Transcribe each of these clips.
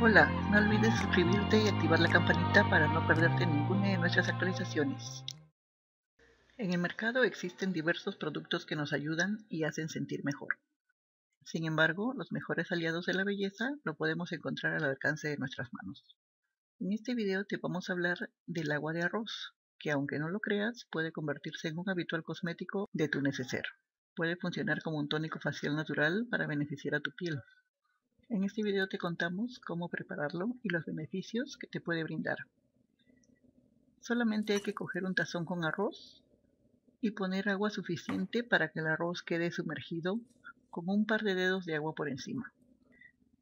Hola, no olvides suscribirte y activar la campanita para no perderte ninguna de nuestras actualizaciones. En el mercado existen diversos productos que nos ayudan y hacen sentir mejor. Sin embargo, los mejores aliados de la belleza lo podemos encontrar al alcance de nuestras manos. En este video te vamos a hablar del agua de arroz, que aunque no lo creas, puede convertirse en un habitual cosmético de tu neceser. Puede funcionar como un tónico facial natural para beneficiar a tu piel. En este video te contamos cómo prepararlo y los beneficios que te puede brindar. Solamente hay que coger un tazón con arroz y poner agua suficiente para que el arroz quede sumergido con un par de dedos de agua por encima.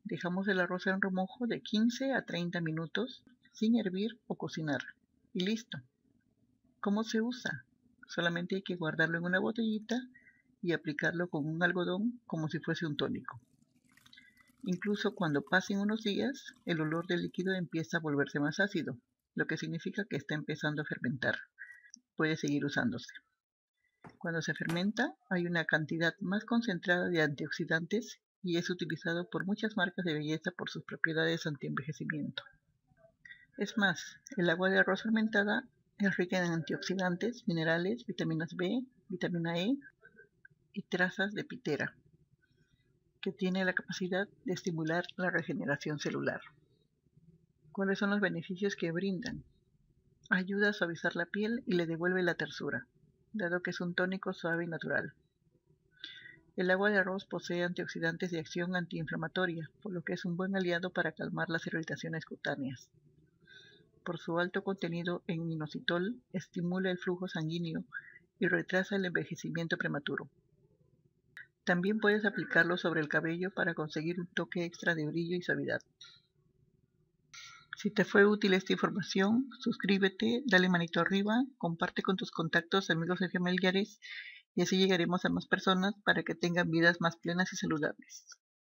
Dejamos el arroz en remojo de 15 a 30 minutos sin hervir o cocinar. Y listo. ¿Cómo se usa? Solamente hay que guardarlo en una botellita y aplicarlo con un algodón como si fuese un tónico. Incluso cuando pasen unos días, el olor del líquido empieza a volverse más ácido, lo que significa que está empezando a fermentar. Puede seguir usándose. Cuando se fermenta, hay una cantidad más concentrada de antioxidantes y es utilizado por muchas marcas de belleza por sus propiedades antienvejecimiento. Es más, el agua de arroz fermentada es rica en antioxidantes, minerales, vitaminas B, vitamina E y trazas de pitera, que tiene la capacidad de estimular la regeneración celular. ¿Cuáles son los beneficios que brindan? Ayuda a suavizar la piel y le devuelve la tersura, dado que es un tónico suave y natural. El agua de arroz posee antioxidantes de acción antiinflamatoria, por lo que es un buen aliado para calmar las irritaciones cutáneas. Por su alto contenido en inositol, estimula el flujo sanguíneo y retrasa el envejecimiento prematuro. También puedes aplicarlo sobre el cabello para conseguir un toque extra de brillo y suavidad. Si te fue útil esta información, suscríbete, dale manito arriba, comparte con tus contactos, amigos y familiares y así llegaremos a más personas para que tengan vidas más plenas y saludables.